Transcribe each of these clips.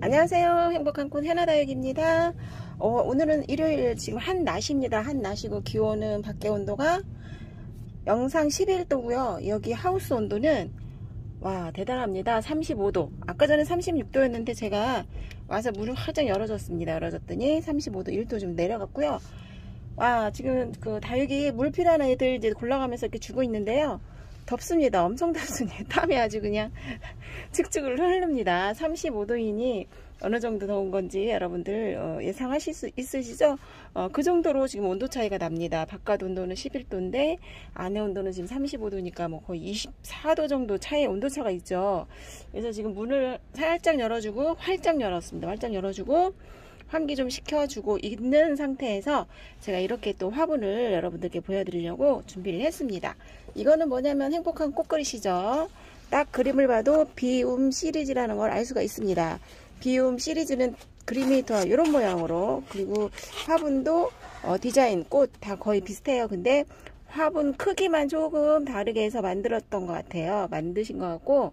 안녕하세요. 행복한 꽃 해나다육입니다. 어, 오늘은 일요일 지금 한낮입니다. 한낮이고 기온은 밖에 온도가 영상 11도고요. 여기 하우스 온도는 와 대단합니다. 35도. 아까 전에 36도였는데 제가 와서 물을 활짝 열어줬습니다. 열어줬더니 35도 1도 좀 내려갔고요. 와 지금 그 다육이 물 필요한 애들 이제 골라가면서 이렇게 주고 있는데요. 덥습니다. 엄청 덥습니다. 땀이 아주 그냥 측측을 흐릅니다. 35도이니 어느 정도 더운 건지 여러분들 어, 예상하실 수 있으시죠? 어, 그 정도로 지금 온도 차이가 납니다. 바깥 온도는 11도인데 안에 온도는 지금 35도니까 뭐 거의 24도 정도 차이 온도 차가 있죠. 그래서 지금 문을 살짝 열어주고 활짝 열었습니다. 활짝 열어주고 환기 좀 시켜주고 있는 상태에서 제가 이렇게 또 화분을 여러분들께 보여드리려고 준비를 했습니다. 이거는 뭐냐면 행복한 꽃그릇이죠. 딱 그림을 봐도 비움 시리즈라는 걸 알 수가 있습니다. 비움 시리즈는 그림이 더 이런 모양으로 그리고 화분도 어, 디자인 꽃 다 거의 비슷해요. 근데 화분 크기만 조금 다르게 해서 만들었던 것 같아요. 만드신 것 같고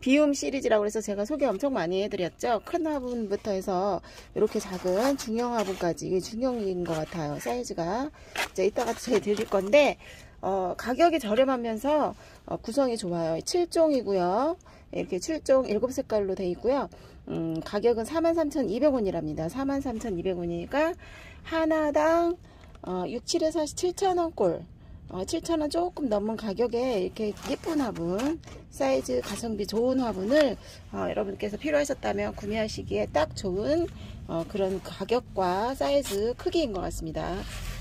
비움 시리즈라고 해서 제가 소개 엄청 많이 해드렸죠. 큰 화분부터 해서 이렇게 작은 중형 화분까지 중형인 것 같아요. 사이즈가 이제 이따가 제가 드릴 건데 어, 가격이 저렴하면서 어, 구성이 좋아요. 7종이고요. 이렇게 7종 7색깔로 되어 있고요. 음, 가격은 43,200원이랍니다. 43,200원이니까 하나당 어, 6, 7에서 7,000원 꼴 어, 7,000원 조금 넘은 가격에 이렇게 예쁜 화분 사이즈 가성비 좋은 화분을 어, 여러분께서 필요하셨다면 구매하시기에 딱 좋은 어, 그런 가격과 사이즈 크기인 것 같습니다.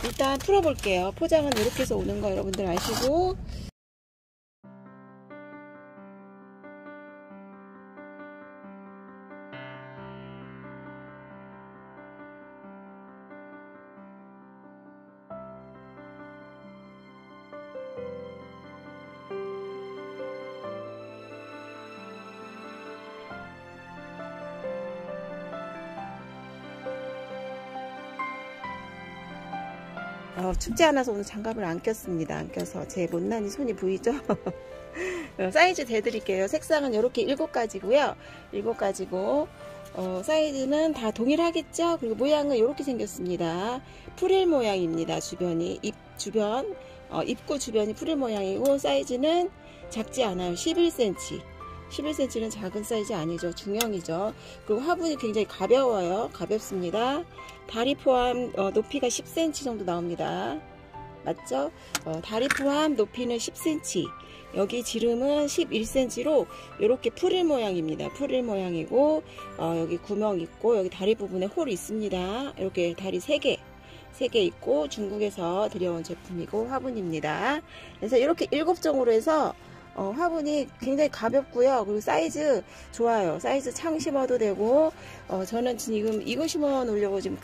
일단 풀어볼게요. 포장은 이렇게 해서 오는 거 여러분들 아시고 어, 춥지 않아서 오늘 장갑을 안 꼈습니다. 안 껴서 제 못난이 손이 보이죠? 어, 사이즈 대드릴게요. 색상은 이렇게 7가지고요. 7가지고 어, 사이즈는 다 동일하겠죠? 그리고 모양은 이렇게 생겼습니다. 프릴 모양입니다. 주변이 입 주변 어, 입구 주변이 프릴 모양이고 사이즈는 작지 않아요. 11cm 11cm는 작은 사이즈 아니죠. 중형이죠. 그리고 화분이 굉장히 가벼워요. 가볍습니다. 다리 포함 어, 높이가 10cm 정도 나옵니다. 맞죠? 어, 다리 포함 높이는 10cm. 여기 지름은 11cm로 이렇게 풀일 모양입니다. 풀일 모양이고 어, 여기 구멍 있고 여기 다리 부분에 홀이 있습니다. 이렇게 다리 3개 3개 있고 중국에서 들여온 제품이고 화분입니다. 그래서 이렇게 7종으로 해서 어, 화분이 굉장히 가볍고요. 그리고 사이즈 좋아요. 사이즈 창 심어도 되고 어, 저는 지금 이거 심어 놓으려고 지금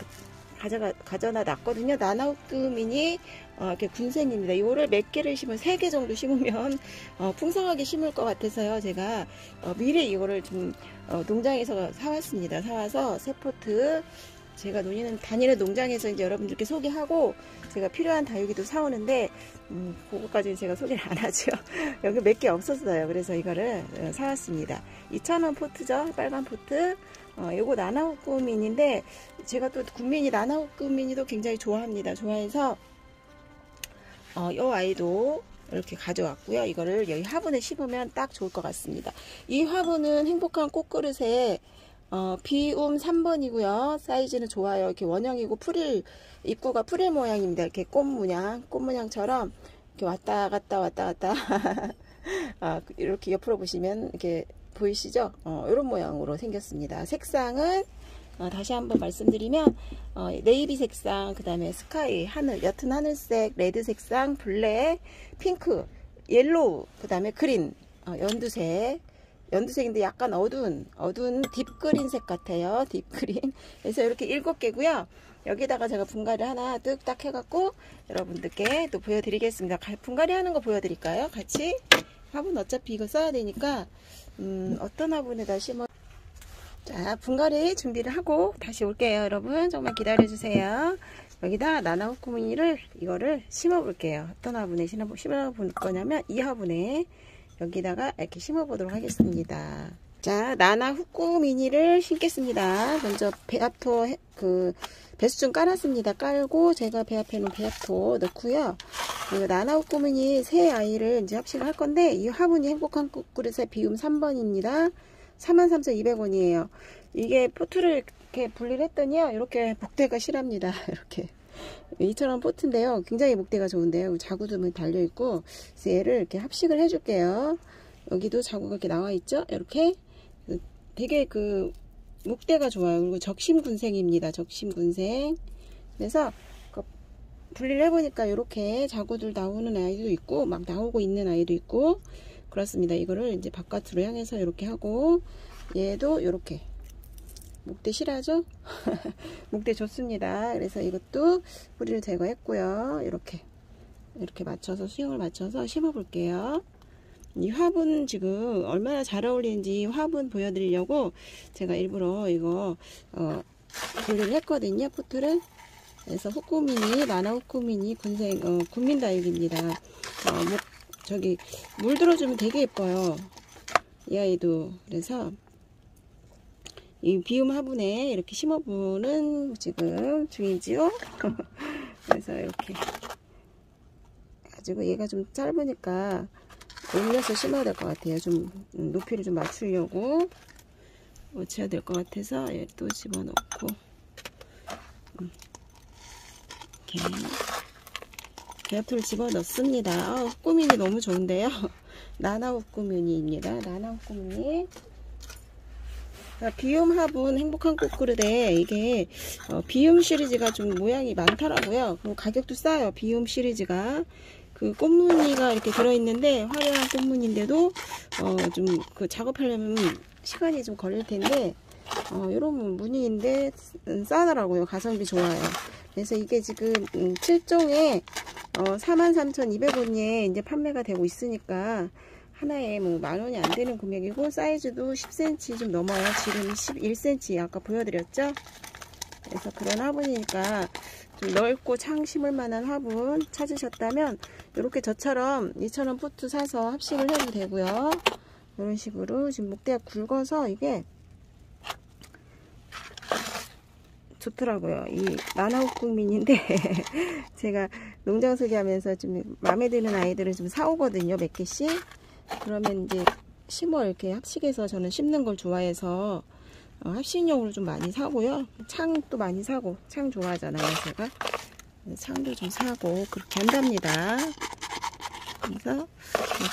가져가, 가져다 놨거든요. 나나후크미니 어, 이렇게 군생입니다. 이거를 몇 개를 심으면 세개 정도 심으면 어, 풍성하게 심을 것 같아서요. 제가 어, 미리 이거를 좀 어, 농장에서 사왔습니다. 사와서 세 포트 제가 논의는 다육이 농장에서 이제 여러분들께 소개하고 제가 필요한 다육이도 사오는데 음, 그거까지는 제가 소개를 안 하죠. 여기 몇 개 없었어요. 그래서 이거를 어, 사왔습니다. 2,000원 포트죠. 빨간 포트. 어, 요거 나나우꾸민인데 제가 또 국민이 나나우꾸민이도 굉장히 좋아합니다. 좋아해서 어, 요 아이도 이렇게 가져왔고요. 이거를 여기 화분에 심으면 딱 좋을 것 같습니다. 이 화분은 행복한 꽃그릇에 어, 비움 3번이고요. 사이즈는 좋아요. 이렇게 원형이고 프릴 입구가 프릴 모양입니다. 이렇게 꽃 모양, 꽃 모양처럼 이렇게 왔다 갔다 왔다 갔다 아, 이렇게 옆으로 보시면 이렇게 보이시죠? 어, 이런 모양으로 생겼습니다. 색상은 어, 다시 한번 말씀드리면 어, 네이비 색상, 그 다음에 sky, 하늘, 옅은 하늘색, red 색상, black, 핑크, yellow, 그 다음에 green, 어, 연두색 연두색인데 약간 어두운 어두운 deep green색 같아요. deep green. 그래서 이렇게 일곱 개고요. 여기다가 제가 분갈이 하나 뚝딱 해갖고 여러분들께 또 보여드리겠습니다. 분갈이 하는 거 보여드릴까요? 같이? 화분 어차피 이거 써야 되니까 음, 어떤 화분에다 심어 자 분갈이 준비를 하고 다시 올게요 여러분. 조금만 기다려주세요. 여기다 나나우꾸미니를 이거를 심어 볼게요. 어떤 화분에 심어 볼 거냐면 이 화분에 여기다가 이렇게 심어 보도록 하겠습니다 자, 나나 후꾸 미니를 신겠습니다. 먼저 배합토 그 배수준 깔았습니다. 깔고 제가 배합해 놓은 배합토 넣고요. 그 나나 후꾸 미니 새 아이를 이제 합식을 할 건데 이 화분이 행복한 꾸꾸릇의 비움 3번입니다. 43,200원이에요. 이게 포트를 이렇게 분리를 했더니요. 이렇게 목대가 실합니다. 이렇게. 이처럼 포트인데요. 굉장히 목대가 좋은데요. 자구도 달려있고 얘를 이렇게 합식을 해줄게요. 여기도 자구가 이렇게 나와 있죠. 이렇게 되게 그 목대가 좋아요. 그리고 적심군생입니다. 적심군생. 그래서 그 분리를 해보니까 이렇게 자구들 나오는 아이도 있고 막 나오고 있는 아이도 있고 그렇습니다. 이거를 이제 바깥으로 향해서 이렇게 하고 얘도 이렇게 목대 실하죠? 목대 좋습니다. 그래서 이것도 뿌리를 제거했고요. 이렇게 이렇게 맞춰서 수영을 맞춰서 심어 볼게요. 이 화분 지금 얼마나 잘 어울리는지 화분 보여드리려고 제가 일부러 이거 어, 분리를 했거든요 포트를 그래서 후꾸미니 나나 후꾸미니 군생 어, 군민다육입니다 어, 뭐, 저기 물 들어주면 되게 예뻐요 이 아이도 그래서 이 비움 화분에 이렇게 심어보는 지금 중이지요 그래서 이렇게 가지고 얘가 좀 짧으니까 올려서 심어야 될 것 같아요. 좀 음, 높이를 좀 맞추려고 맞춰야 될 것 같아서 또 집어넣고 음. 이렇게 계약토를 집어넣습니다. 아, 헛꾸민이 너무 좋은데요. 나나 헛꾸민이입니다. 나나 헛꾸민이 비움 화분 행복한 꽃그릇에 이게 어, 비움 시리즈가 좀 모양이 많더라고요. 그리고 가격도 싸요. 비움 시리즈가 그 꽃무늬가 이렇게 들어있는데 화려한 꽃무늬인데도 어 좀 그 작업하려면 시간이 좀 걸릴 텐데 어 이런 무늬인데 싸더라고요 가성비 좋아요 그래서 이게 지금 7종에 음, 어 43,200원에 이제 판매가 되고 있으니까 하나에 뭐 만원이 안 되는 금액이고 사이즈도 10cm 좀 넘어요 지금 11cm 아까 보여드렸죠 그래서 그런 화분이니까 좀 넓고 창 심을 만한 화분 찾으셨다면 이렇게 저처럼 이처럼 포트 사서 합식을 해도 되고요. 이런 식으로 지금 목대가 굵어서 이게 좋더라고요. 이 나나옥국민인데 제가 농장 소개하면서 좀 마음에 드는 아이들을 좀 사오거든요. 몇 개씩. 그러면 이제 심어 이렇게 합식해서 저는 심는 걸 좋아해서 어, 합식용으로 좀 많이 사고요. 창도 많이 사고 창 좋아하잖아요. 제가. 창도 좀 사고 그렇게 한답니다. 그래서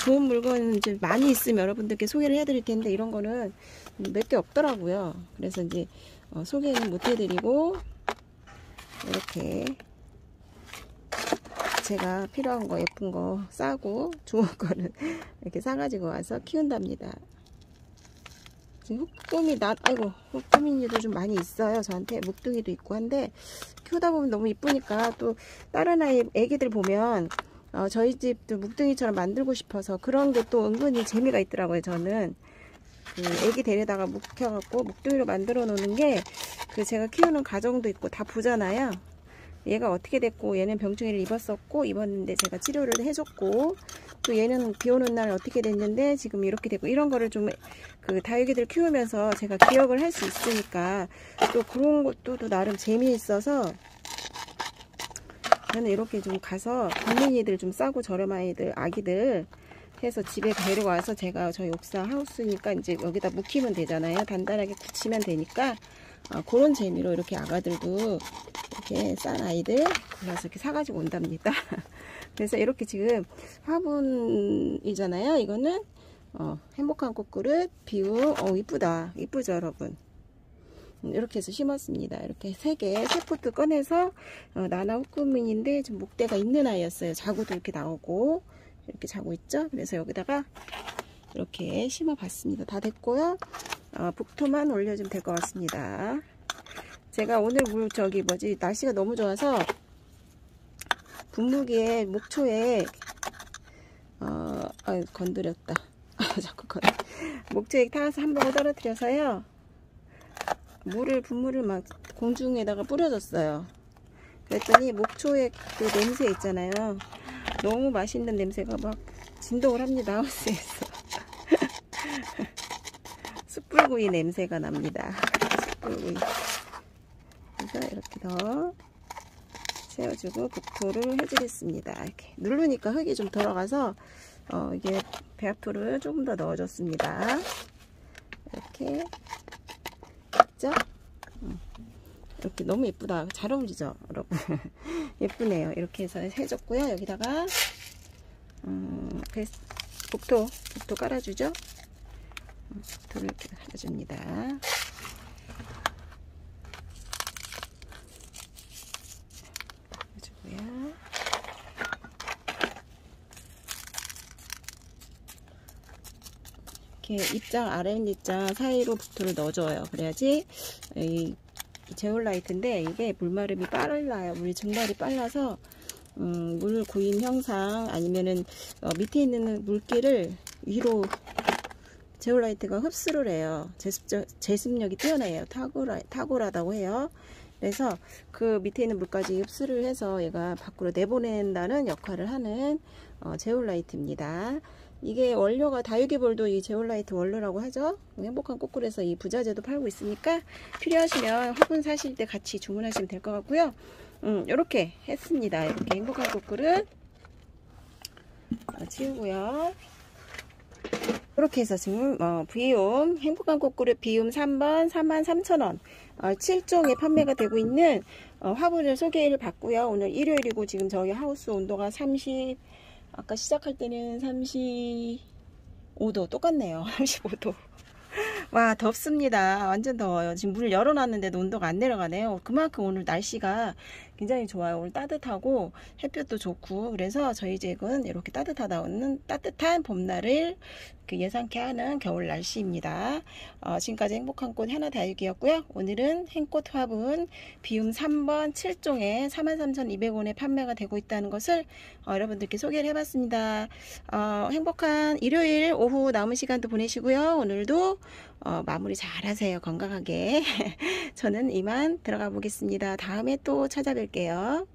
좋은 물건은 이제 많이 있으면 여러분들께 소개를 해드릴 텐데 이런 거는 몇 개 없더라고요. 그래서 이제 어, 소개는 못 해드리고 이렇게 제가 필요한 거 예쁜 거 싸고 좋은 거는 이렇게 사가지고 와서 키운답니다. 지금 흑돔이 나 아이고 흑돔이도 좀 많이 있어요 저한테. 묵둥이도 있고 한데 키우다 보면 너무 이쁘니까 또 다른 아이 애기들 보면 어, 저희 집도 묵둥이처럼 만들고 싶어서 그런 게 또 은근히 재미가 있더라고요 저는. 그 애기 데려다가 묵혀갖고 묵둥이로 만들어 놓는 게 그 제가 키우는 가정도 있고 다 보잖아요 얘가 어떻게 됐고 얘는 병충해를 입었었고 입었는데 제가 치료를 해줬고 또 얘는 비 오는 날 어떻게 됐는데 지금 이렇게 됐고 이런 거를 좀 그 다육이들 키우면서 제가 기억을 할 수 있으니까 또 그런 것도 또 나름 재미있어서 저는 이렇게 좀 가서 국민이들 좀 싸고 저렴 아이들 아기들 해서 집에 데려와서 제가 저희 옥상 하우스니까 이제 여기다 묵히면 되잖아요. 단단하게 굳히면 되니까 어, 그런 재미로 이렇게 아가들도 이렇게 싼 아이들 골라서 이렇게 사가지고 온답니다. 그래서 이렇게 지금 화분이잖아요. 이거는 어, 행복한 꽃그릇 비우 어 이쁘다. 이쁘죠 여러분? 이렇게 해서 심었습니다. 이렇게 세개세 포트 꺼내서 어, 나나 후꾸민인데 좀 목대가 있는 아이였어요. 자구도 이렇게 나오고 이렇게 자고 있죠? 그래서 여기다가 이렇게 심어 봤습니다. 다 됐고요 어, 북토만 올려주면 될 것 같습니다. 제가 오늘 물 저기 뭐지 날씨가 너무 좋아서 분무기에 목초에 어, 아, 건드렸다. 아, 자꾸 건 목초에 타서 한 방울 떨어뜨려서요. 물을 분물을 막 공중에다가 뿌려줬어요. 그랬더니 목초에 그 냄새 있잖아요. 너무 맛있는 냄새가 막 진동을 합니다 하우스에서 숯불구이 냄새가 납니다. 숯불구이. 그래서 이렇게 더 세워주고 북토를 해주겠습니다. 이렇게 누르니까 흙이 좀 들어가서 어, 이게 배합토를 조금 더 넣어줬습니다. 이렇게 그죠? 음. 이렇게 너무 예쁘다. 잘 어울리죠, 여러분? 예쁘네요. 이렇게 해서 해줬고요. 여기다가 음, 복토, 복토 깔아주죠. 이렇게 깔아줍니다. 해주고요. 이렇게 입장 아래 입장 사이로 복토를 넣어줘요. 그래야지 이 제올라이트인데 이게 물마름이 빨라요. 물이 증발이 빨라서 음, 물 고임 형상 아니면은 어, 밑에 있는 물기를 위로 제올라이트가 흡수를 해요. 제습적, 제습력이 뛰어나요. 탁월하, 탁월하다고 해요. 그래서 그 밑에 있는 물까지 흡수를 해서 얘가 밖으로 내보낸다는 역할을 하는 어, 제올라이트입니다. 이게 원료가 다육이볼도 이 제올라이트 원료라고 하죠. 행복한 꼬꾸에서 이 부자재도 팔고 있으니까 필요하시면 화분 사실 때 같이 주문하시면 될 것 같고요. 음, 이렇게 했습니다. 이렇게 행복한 꼬꾸를 치우고요. 이렇게 해서 지금 어, 비움 행복한 꼬꾸를 비움 3번 33,000원. 어, 7종에 판매가 되고 있는 어, 화분을 소개를 받고요. 오늘 일요일이고 지금 저희 하우스 온도가 30 아까 시작할 때는 35도. 똑같네요. 35도. 와 덥습니다. 완전 더워요. 지금 문을 열어놨는데도 온도가 안 내려가네요. 그만큼 오늘 날씨가 굉장히 좋아요 오늘 따뜻하고 햇볕도 좋고 그래서 저희 집은 이렇게 따뜻하다는 따뜻한 봄날을 그 예상케 하는 겨울 날씨입니다 어, 지금까지 행복한 꽃 하나 다육이었고요 오늘은 행꽃 화분 비움 3번 7종에 43,200원에 판매가 되고 있다는 것을 어, 여러분들께 소개를 해봤습니다 어, 행복한 일요일 오후 남은 시간도 보내시고요 오늘도 어, 마무리 잘 하세요. 건강하게. 저는 이만 들어가 보겠습니다. 다음에 또 찾아 뵐게요.